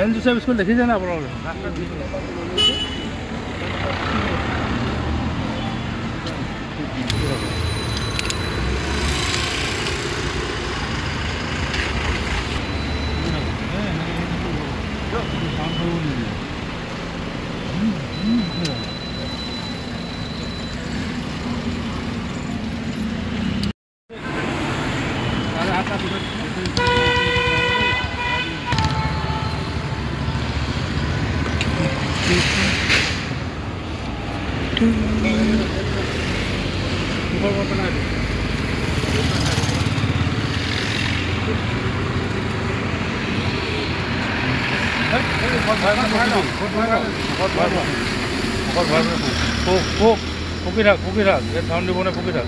عنده سيرفيس كله كده أنا Thank you. ফুকি থাক ফুকি থাক ইয়াত ধান দিব নে ফুকি থাক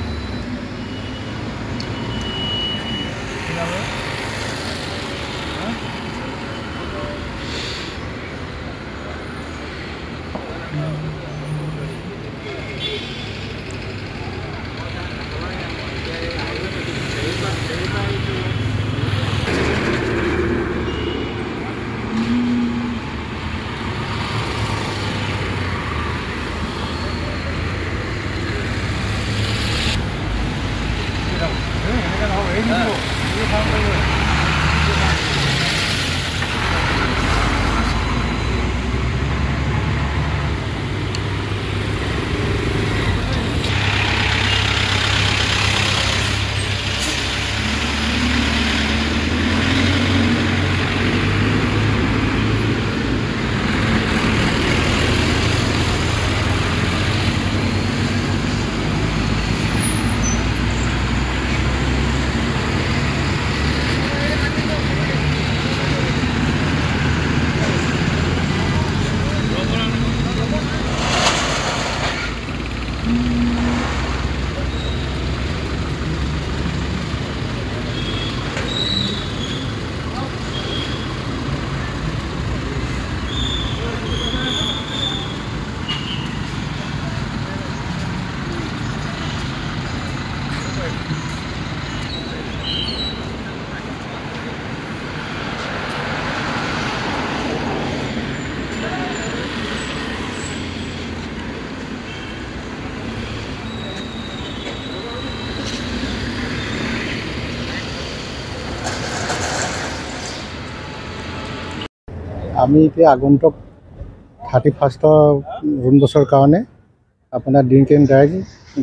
আমি এতিয়া আগন্তুক থাৰ্টি ফাৰ্ষ্টৰ জুন বছৰ কাৰণে আপোনাৰ ড্ৰিংক এণ্ড ড্ৰাইভ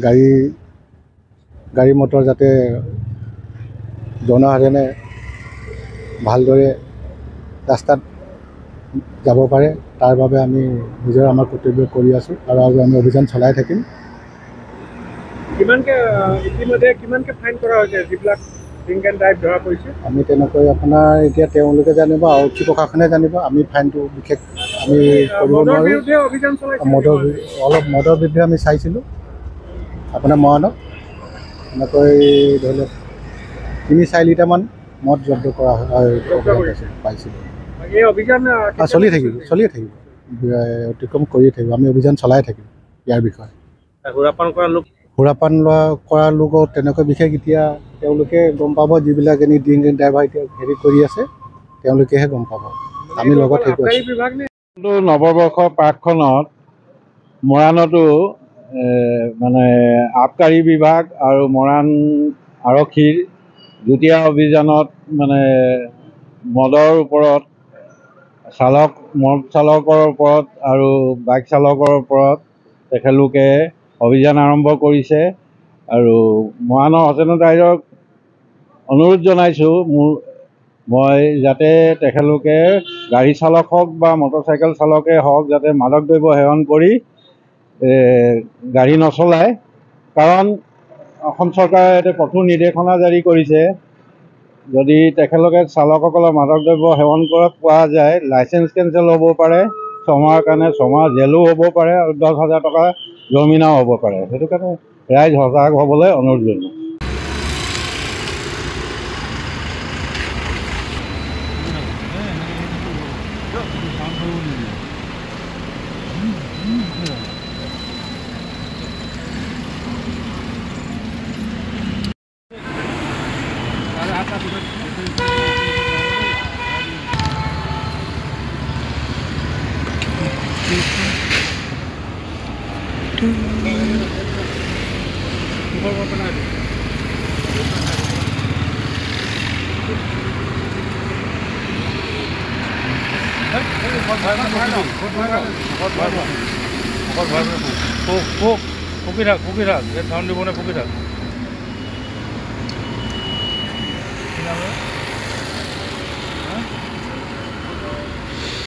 গাড়ী গাড়ী মটৰ যাতে জনসাধাৰণে ভালদৰে ৰাস্তাত যাব পাৰে তাৰ বাবে আমি নিজৰ আমাৰ কৰ্তব্য কৰি আছোঁ আৰু আৰু আমি অভিযান চলাই থাকিম। কিমানকে ইতিমধ্যে কিমানকে ফাইন কৰা হৈছে? যিবিলাক ড্ৰিংক এণ্ড ড্ৰাইভ ধৰা পৰিছে? আমি তেনেকৈ আপোনাৰ এতিয়া তেওঁলোকে জানিব আৰক্ষী প্ৰশাসনে জানিব আমি ফাইনটো বিশেষ আমি কৰিব নোৱাৰোঁ। মদৰ অলপ মদৰ বিৰুদ্ধে আমি চাইছিলোঁ। আপোনাৰ মৰাণত। এনেকৈ ধৰি লওক তিনি চাৰি লিটাৰমান মদ জব্দ কৰা। পাইছিলোঁ। চলি থাকিব চলিয়ে থাকিব। অতিক্ৰম কৰিয়ে থাকিব। আমি অভিযান চলাই থাকিম ইয়াৰ বিষয়ে। সুৰাপান কৰা লোক সুৰাপান লোৱা কৰা লোকক তেনেকৈ বিশেষ এতিয়া তেওঁলোকে গম পাব যিবিলাক এনে ড্ৰিংক এণ্ড ড্ৰাইভাৰ এতিয়া হেৰি কৰি আছে তেওঁলোকেহে গম পাব। আমি লগত নৱবৰ্ষৰ পাঠখনত মৰাণতো মানে আবকাৰী বিভাগ আৰু মৰাণ আৰক্ষীৰ যুটীয়া অভিযানত মানে মদৰ ওপৰত চালক মদ চালকৰ ওপৰত আৰু বাইক চালকৰ ওপৰত তেখেতলোকে অভিযান আৰম্ভ কৰিছে। আৰু মৰাণৰ সচেতন ৰাইজক অনুৰোধ জনাইছোঁ মোৰ মই যাতে তেখেতলোকে গাড়ী চালক হওক বা মটৰচাইকেল চালকে হওক যাতে মাদক দ্ৰব্য সেৱন কৰি গাড়ী নচলায়। কাৰণ অসম চৰকাৰে এটা কঠোৰ নিৰ্দেশনা জাৰি কৰিছে। যদি তেখেতলোকে চালকসকলৰ মাদক দ্ৰব্য সেৱন কৰা পোৱা যায় লাইচেঞ্চ কেঞ্চেল হ'ব পাৰে ছমাহৰ কাৰণে ছমাহ জেলো হ'ব পাৰে আৰু দহ হাজাৰ টকা জৰিমনাও হ'ব পাৰে। সেইটো কাৰণে ৰাইজ সজাগ হ'বলৈ অনুৰোধ জনাইছোঁ। ফুকি থাক ফুকি থাক ইয়াত চাউণ্ড দিব নে ফুকি থাক?